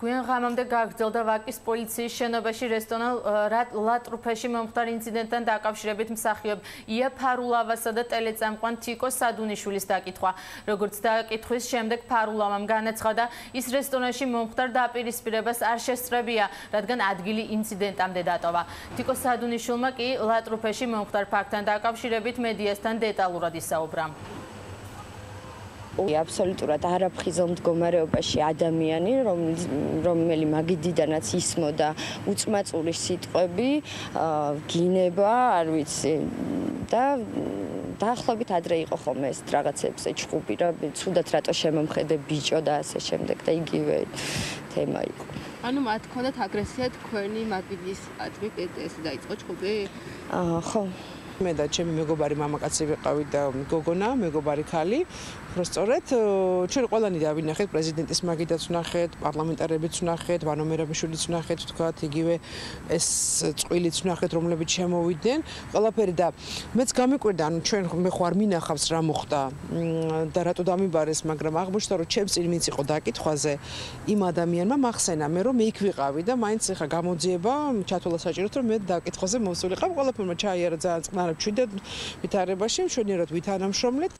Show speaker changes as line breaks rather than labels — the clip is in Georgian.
გვიან ღამამდე გაგრძელდა ვაკის პოლიციის შენობაში რესტორან ლატრუფეში მომხდარ ინციდენტთან დაკავშირებით მსახიობ ია ფარულავასა და ტელეწამყვან თიკო სადუნიშვილის დაკითხვა. როგორც დაკითხვის შემდეგ ფარულავამ განაცხადა, ის რესტორანში მომხდარ დაპირისპირებას არ შესწრებია, რადგან ადგილი ინციდენტამდე დატოვა. თიკო სადუნიშვილმა კი ლატრუფეში მომხდარ ფაქტთან დაკავშირებით მედიასთან დეტალურად ისაუბრა.
აბსოლუტურად არაფხიზელ მდგომარეობაში ადამიანი, რომელი მაგიდიდანაც ისმოდა უწმაწური სიტყვები, გინება, არ ვიცი და დაახლოებით ადრე იყო ხოლმე ეს რაღაცებზე ჩხუბი რა, თუდად რატო შემომხედე ბიჭო და ასე შემდეგ და იგივე თემა იყო.
ანუ მათ ქონდათ აგრესია თქვენი მაგიდის აწმი პეტეს დაიწყო ჩხუბი?
აა ხო.
მე და ჩემი მეგობარი მამაკაცი ვიყავით და გოგონა, მეგობარი ქალი. პროსტორეთ, ჩვენ ყველანი დავინახეთ პრეზიდენტის მაგიდაც ვნახეთ, პარლამენტარებიც ვნახეთ, ვანომერაბიშვილიც ვნახეთ, თქვათ, იგივე ეს წვილიც ვნახეთ, რომლებიც შემოვიდნენ. ყველაფერი და მეც გამიკვირდა, ანუ ჩვენ მე არ მინახავს რა მოხდა და რატო დამიბარეს, მაგრამ აღმოჩნდა, რომ ჩემს წინ მიც იყო დაკითხვაზე იმ ადამიანმა მახსენა მე რომ მე იქ ვიყავი და მაინც ეხა გამოძიება ჩათვალა საჭიროდ რომ მე დაკითხვაზე მოსულიყავ, ყველაფერმა ჩაიარა ძალიან წყნა არ ჩვიდე ვითარებაში მშვენიერად ვითანამშრომლეთ